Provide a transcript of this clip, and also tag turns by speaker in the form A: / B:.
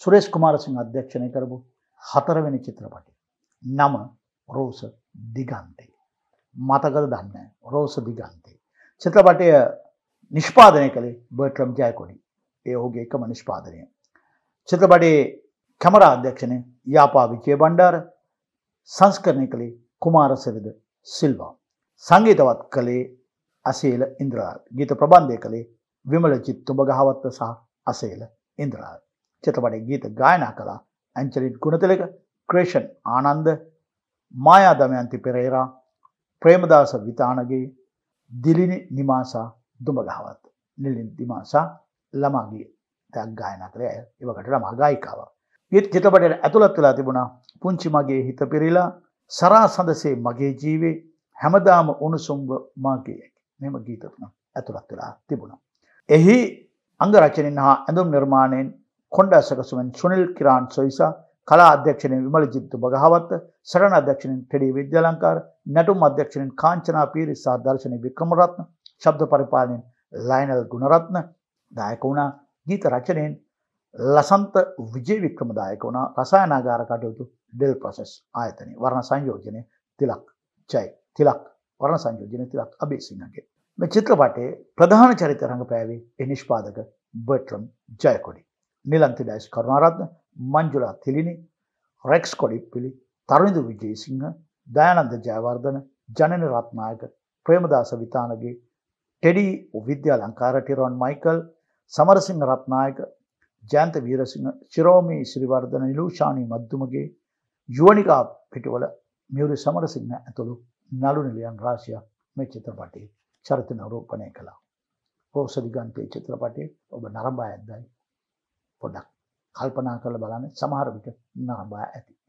A: සුරේෂ් කුමාරසිංහ අධ්‍යක්ෂණය කරපු හතරවෙනි චිත්‍රපටය. නම රෝස දිගන්තේ. මතකද දන්න රෝස දිගන්තේ. චිත්‍රපටය නිෂ්පාදනය කළේ බර්ට්‍රම් ජයකොඩි ඒ ඔහුගේ එකම නිෂ්පාදනය. චිත්‍රපටේ කැමරා අධ්‍යක්ෂණය යාපා විචය බණ්ඩාර සංස්කරණය කළේ කුමාර සෙවිද සිල්වා. සංගීතවත් කළේ අසේල ඉන්ද්‍රාල් ගීත ප්‍රබන්ධය කළේ විමල චිත්තුඹ ගහවත්ත සහ අසේල ඉන්ද්‍රාල්. චිත්‍රපටේ ගීත ගායනා කළා ඇංචලින් ගුණතිලක ක්‍රේෂන් ආනන්ද මායා දමයන්ති පෙරේරා ප්‍රේමදාස විතානගේ දිලිනි නිමාසා දුඹ ගහවත් නිලින් දිමාසා ළමගේ තැක් ගායන කළ ඇය ඒවකට ළමා ගායිකාව. ඒත් චිත්‍රපටයට ඇතුළත් වෙලා තිබුණා පුංචි මගේ හිත පිරිලා සරා සඳසේ මගේ ජීවේ හැමදාම උණුසුම්ව මාගේ මෙම ගීතතුන ඇතුළත් වෙලා තිබුණා. එහි අංගරචනින් හා ඇඳුම් නිර්මාණයෙන් කොන්ඩසකසුමෙන් සුනිල් කිරාන් සොයිසා කලා අධ්‍යක්ෂණය විමල ජිත්තු භගහවත්ත සරණ අධ්‍යක්ෂණයෙන් ටෙඩි විද්‍යාලංකාර නැටුම් අධ්‍යක්ෂණයෙන් කාංචනා පීරිස් සහ දර්ශන වික්‍රමරත්න ශබ්ද පරිපාලනයෙන් ලයිනල් ගුණරත්න දායක වුණා. ගීත රචනයෙන් ලසන්ත විජය වික්‍රමදායක වුණා. රසායනාගාර කටයුතු ඩෙල් ප්‍රොසෙස් ආයතනය වර්ණ සංයෝජනය තිලක් ජයි. තිලක් වර්ණ සංයෝජනය තිලක් අබේසිංහගේ. මේ චිත්‍රපටයේ ප්‍රධාන චරිත රඟපෑවේ ඒ නිෂ්පාදක Bertram Jayakody. Nilanthi Dias Karunaratne Manjula Thilini Rex Kodippili Tharunidu Wijesinghe Dayananda Jayawardena Janana Rathnayake Premadasa Vithanage Teddy Vidya ලංකාරටිරොන් Michael Samarasinghe Ratnayake Jayantha Weerasinghe Shiromi ශ්‍රීවර්ධන Nilushani Maddumage Yuvanika Pitawala Miyuri Samarasinghe ඇතුළු නලු නිලියන් රාශියක් මේ චිත්‍රපටයේ චරිත නවරූපණය කළා. රෝසදිගන්තයේ චිත්‍රපටයේ ඔබ නරඹා ඇද්දයි පොඩ්ඩක් කල්පනා කරලා බලන්න සමහර විට නරඹා ඇති.